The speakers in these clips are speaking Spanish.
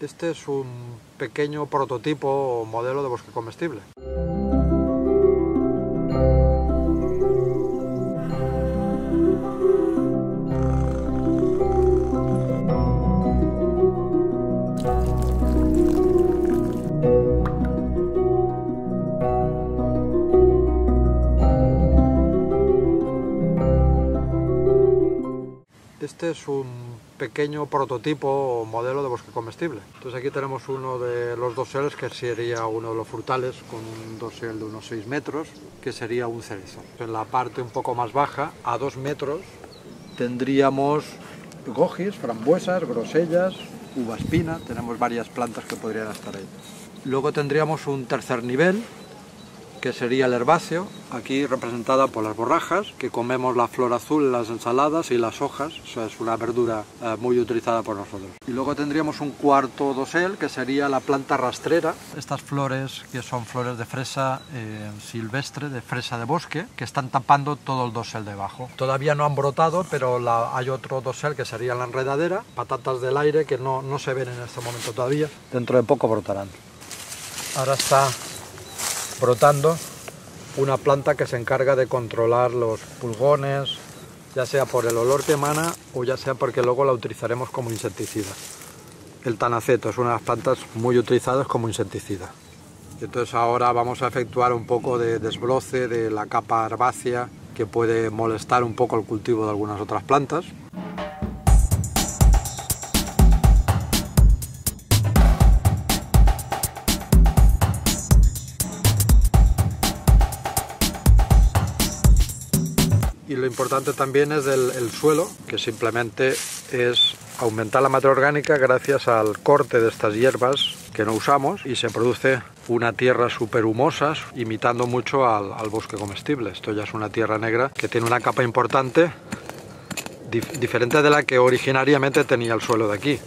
Este es un pequeño prototipo o modelo de bosque comestible. Este es un pequeño prototipo o modelo de bosque comestible. Entonces aquí tenemos uno de los doseles que sería uno de los frutales con un dosel de unos 6 metros que sería un cerezo. En la parte un poco más baja, a 2 metros, tendríamos gojis, frambuesas, grosellas, uva espina, tenemos varias plantas que podrían estar ahí. Luego tendríamos un tercer nivel que sería el herbáceo, aquí representada por las borrajas, que comemos la flor azul las ensaladas y las hojas, o es una verdura eh, muy utilizada por nosotros. Y luego tendríamos un cuarto dosel, que sería la planta rastrera, estas flores que son flores de fresa eh, silvestre, de fresa de bosque, que están tapando todo el dosel debajo. Todavía no han brotado, pero hay otro dosel que sería la enredadera, patatas del aire que no, no se ven en este momento todavía, dentro de poco brotarán. Ahora está brotando una planta que se encarga de controlar los pulgones, ya sea por el olor que emana o ya sea porque luego la utilizaremos como insecticida. El tanaceto es una de las plantas muy utilizadas como insecticida. Entonces ahora vamos a efectuar un poco de desbroce de la capa herbácea que puede molestar un poco el cultivo de algunas otras plantas. También es el, suelo, que simplemente es aumentar la materia orgánica gracias al corte de estas hierbas que no usamos y se produce una tierra súper humosa, imitando mucho al, bosque comestible. Esto ya es una tierra negra que tiene una capa importante, diferente de la que originariamente tenía el suelo de aquí.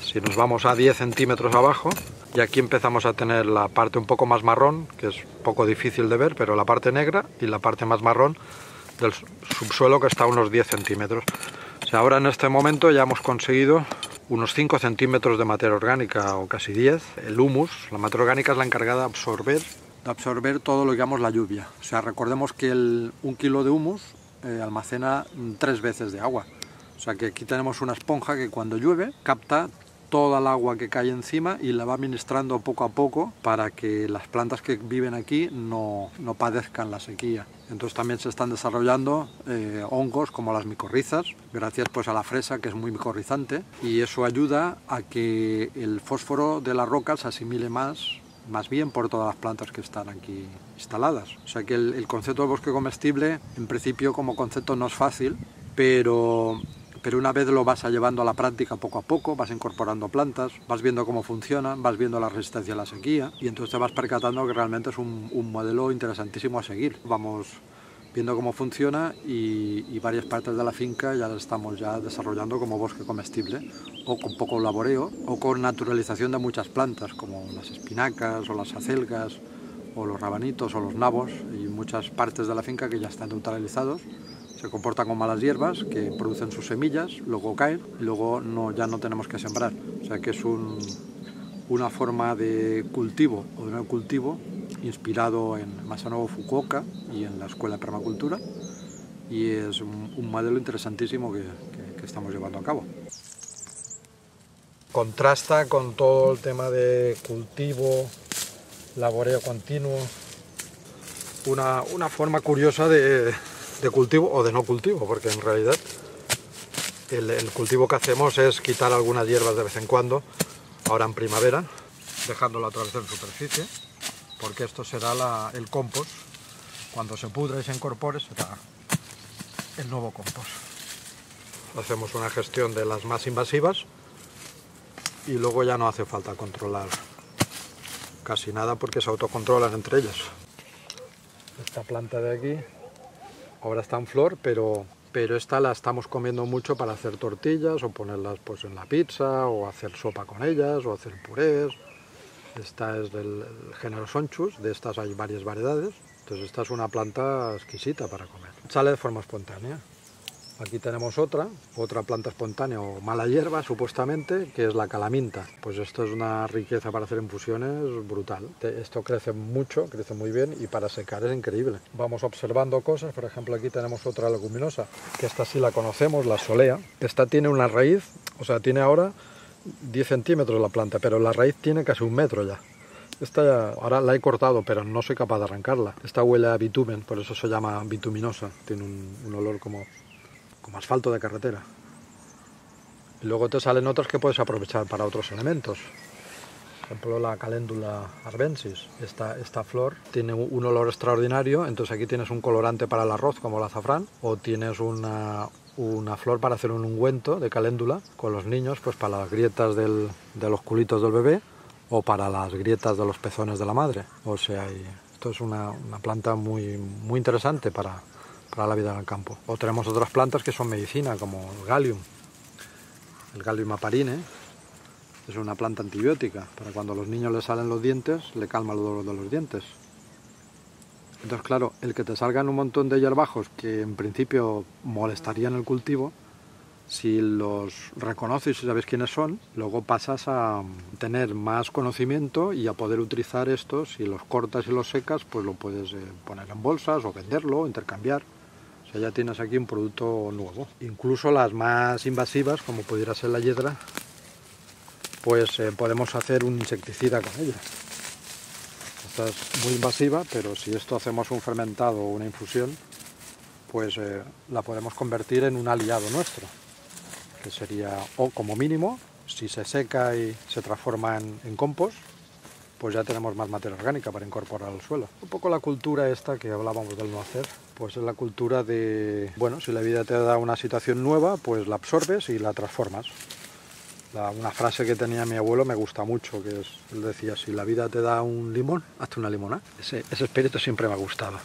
Si nos vamos a 10 centímetros abajo, y aquí empezamos a tener la parte un poco más marrón, que es poco difícil de ver, pero la parte negra y la parte más marrón del subsuelo que está a unos 10 centímetros. ahora en este momento ya hemos conseguido unos 5 centímetros de materia orgánica o casi 10. El humus, la materia orgánica es la encargada de absorber, de absorber todo lo que llamamos la lluvia. O sea, recordemos que un kilo de humus eh, almacena tres veces de agua. O sea que aquí tenemos una esponja que cuando llueve capta toda el agua que cae encima y la va administrando poco a poco para que las plantas que viven aquí no, no padezcan la sequía. Entonces también se están desarrollando eh, hongos como las micorrizas, gracias pues a la fresa que es muy micorrizante y eso ayuda a que el fósforo de la roca se asimile más más bien por todas las plantas que están aquí instaladas. O sea que el concepto de bosque comestible en principio como concepto no es fácil, pero pero una vez lo vas llevando a la práctica poco a poco, vas incorporando plantas, vas viendo cómo funcionan, vas viendo la resistencia a la sequía y entonces te vas percatando que realmente es un, modelo interesantísimo a seguir. Vamos viendo cómo funciona y, varias partes de la finca ya las estamos ya desarrollando como bosque comestible o con poco laboreo o con naturalización de muchas plantas como las espinacas o las acelgas o los rabanitos o los nabos y muchas partes de la finca que ya están neutralizados se comportan como malas hierbas que producen sus semillas, luego caen y luego no, ya no tenemos que sembrar. O sea que es una forma de cultivo o de nuevo cultivo inspirado en Masanobu Fukuoka y en la Escuela de Permacultura y es un, modelo interesantísimo que, estamos llevando a cabo. Contrasta con todo el tema de cultivo, laboreo continuo, una, una forma curiosa de, de cultivo o de no cultivo, porque en realidad el, cultivo que hacemos es quitar algunas hierbas de vez en cuando, ahora en primavera, dejándolo otra vez en superficie, porque esto será el compost. Cuando se pudra y se incorpore será el nuevo compost. Hacemos una gestión de las más invasivas y luego ya no hace falta controlar casi nada porque se autocontrolan entre ellas. Esta planta de aquí Ahora está en flor, pero, pero esta la estamos comiendo mucho para hacer tortillas o ponerlas pues, en la pizza o hacer sopa con ellas o hacer purés. Esta es del género Sonchus, de estas hay varias variedades. Entonces esta es una planta exquisita para comer. Sale de forma espontánea. Aquí tenemos otra, otra planta espontánea o mala hierba supuestamente, que es la calaminta. Pues esto es una riqueza para hacer infusiones brutal. Esto crece mucho, crece muy bien y para secar es increíble. Vamos observando cosas, por ejemplo aquí tenemos otra leguminosa, que esta sí la conocemos, la solea. Esta tiene una raíz, o sea, tiene ahora 10 centímetros la planta, pero la raíz tiene casi un metro ya. Esta ya, ahora la he cortado, pero no soy capaz de arrancarla. Esta huele a bitumen, por eso se llama bituminosa. Tiene un olor como como asfalto de carretera. Y luego te salen otros que puedes aprovechar para otros elementos. Por ejemplo, la caléndula arbensis. Esta, esta flor tiene un olor extraordinario, entonces aquí tienes un colorante para el arroz como el azafrán, o tienes una, una flor para hacer un ungüento de caléndula con los niños, pues para las grietas del, de los culitos del bebé o para las grietas de los pezones de la madre. O sea, esto es una, una planta muy, muy interesante para, para la vida en el campo. O tenemos otras plantas que son medicina, como el gallium. El gallium aparine es una planta antibiótica. Para cuando a los niños les salen los dientes, le calma el dolor de los dientes. Entonces, claro, el que te salgan un montón de hierbajos que en principio molestarían el cultivo, si los reconoces y sabes quiénes son, luego pasas a tener más conocimiento y a poder utilizar estos, si los cortas y los secas, pues lo puedes eh, poner en bolsas o venderlo, intercambiar. O sea, ya tienes aquí un producto nuevo. Incluso las más invasivas, como pudiera ser la hiedra, pues eh, podemos hacer un insecticida con ella. Esta es muy invasiva, pero si esto hacemos un fermentado o una infusión, pues eh, la podemos convertir en un aliado nuestro, que sería, o como mínimo, si se seca y se transforma en, en compost, pues ya tenemos más materia orgánica para incorporar al suelo. Un poco la cultura esta que hablábamos del no hacer, pues es la cultura de, bueno, si la vida te da una situación nueva, pues la absorbes y la transformas. una frase que tenía mi abuelo me gusta mucho, que es, él decía, si la vida te da un limón, hazte una limona. Ese, ese espíritu siempre me ha gustado.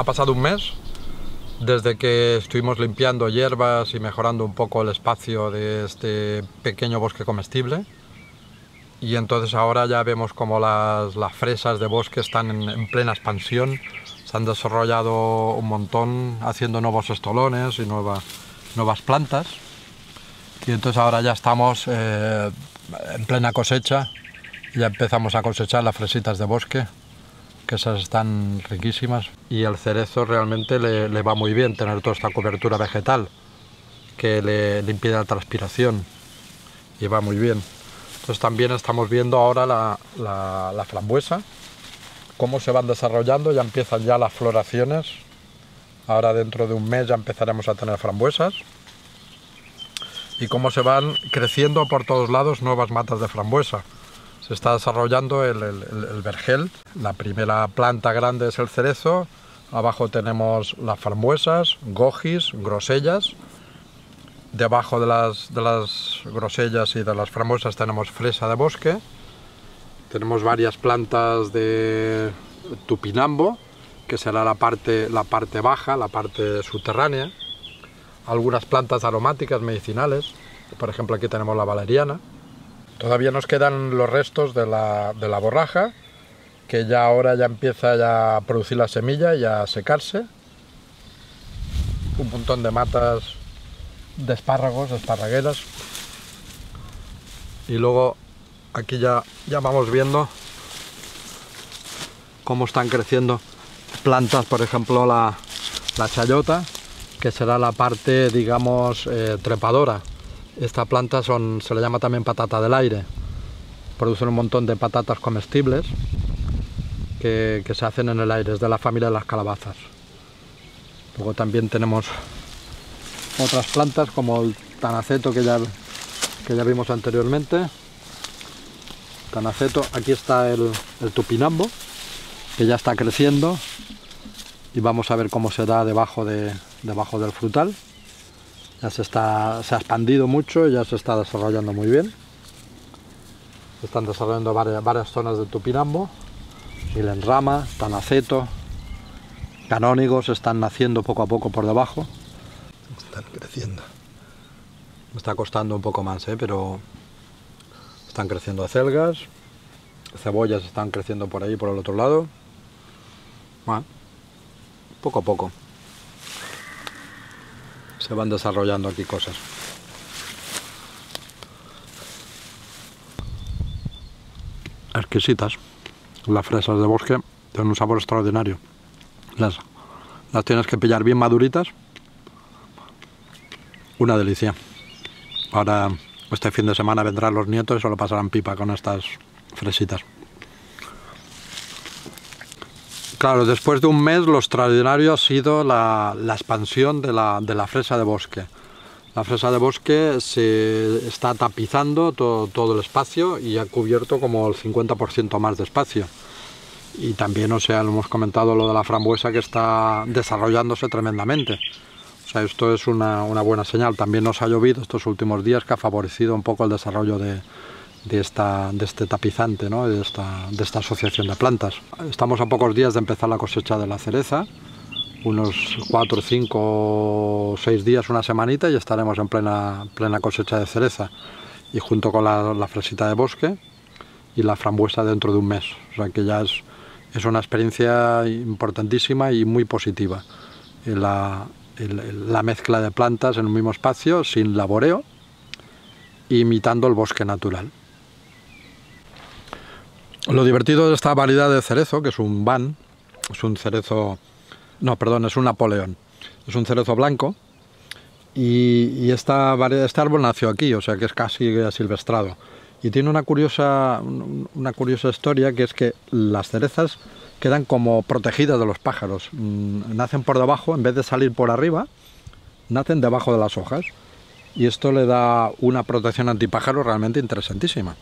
Ha pasado un mes desde que estuvimos limpiando hierbas y mejorando un poco el espacio de este pequeño bosque comestible. Y entonces ahora ya vemos como las, fresas de bosque están en, plena expansión, se han desarrollado un montón haciendo nuevos estolones y nuevas plantas. Y entonces ahora ya estamos eh, en plena cosecha, ya empezamos a cosechar las fresitas de bosque que esas están riquísimas y al cerezo realmente le, va muy bien tener toda esta cobertura vegetal que le, impide la transpiración y va muy bien. Entonces también estamos viendo ahora la, frambuesa, cómo se van desarrollando, ya empiezan ya las floraciones. Ahora dentro de un mes ya empezaremos a tener frambuesas. Y cómo se van creciendo por todos lados nuevas matas de frambuesa se está desarrollando el, vergel. La primera planta grande es el cerezo, abajo tenemos las frambuesas, gojis, grosellas. Debajo de las, grosellas y de las frambuesas tenemos fresa de bosque. Tenemos varias plantas de tupinambo, que será la parte, la parte baja, la parte subterránea. Algunas plantas aromáticas medicinales, por ejemplo aquí tenemos la valeriana Todavía nos quedan los restos de la, borraja, que ya ahora ya empieza ya a producir la semilla y a secarse. Un montón de matas de espárragos, de esparragueras. Y luego aquí ya, ya vamos viendo cómo están creciendo plantas, por ejemplo la, chayota, que será la parte, digamos, eh, trepadora esta planta son, se le llama también patata del aire. Producen un montón de patatas comestibles que, se hacen en el aire, es de la familia de las calabazas. Luego también tenemos otras plantas como el tanaceto que ya, que ya vimos anteriormente. Tanaceto, aquí está el, tupinambo, que ya está creciendo y vamos a ver cómo se da debajo, de, debajo del frutal ya se, está, se ha expandido mucho ya se está desarrollando muy bien. están desarrollando varias, varias zonas de Tupinambo, Milenrama, Tanaceto, canónigos están naciendo poco a poco por debajo, están creciendo. Está costando un poco más, ¿eh? pero están creciendo acelgas, cebollas están creciendo por ahí, por el otro lado. Bueno, poco a poco se van desarrollando aquí cosas. Exquisitas. Las fresas de bosque tienen un sabor extraordinario. Las, las tienes que pillar bien maduritas. Una delicia. Ahora, este fin de semana vendrán los nietos y se lo pasarán pipa con estas fresitas. Claro, después de un mes lo extraordinario ha sido la, expansión de la, fresa de bosque. La fresa de bosque se está tapizando todo, el espacio y ha cubierto como el 50% más de espacio. Y también, o sea, hemos comentado lo de la frambuesa que está desarrollándose tremendamente. O sea, esto es una, una buena señal. También nos ha llovido estos últimos días que ha favorecido un poco el desarrollo de, de, esta, de este tapizante, ¿no? de, esta, de esta asociación de plantas. Estamos a pocos días de empezar la cosecha de la cereza, unos 4, 5, 6 días, una semanita y estaremos en plena, plena cosecha de cereza y junto con la, fresita de bosque y la frambuesa dentro de un mes. O sea que ya es, es una experiencia importantísima y muy positiva. La, la mezcla de plantas en un mismo espacio, sin laboreo, imitando el bosque natural. Lo divertido de esta variedad de cerezo, que es un van, es un cerezo, no, perdón, es un Napoleón, es un cerezo blanco, y, esta variedad, este árbol nació aquí, o sea que es casi silvestrado. Y tiene una curiosa, una curiosa historia, que es que las cerezas quedan como protegidas de los pájaros. Mm, nacen por debajo, en vez de salir por arriba, nacen debajo de las hojas. Y esto le da una protección antipájaro realmente interesantísima.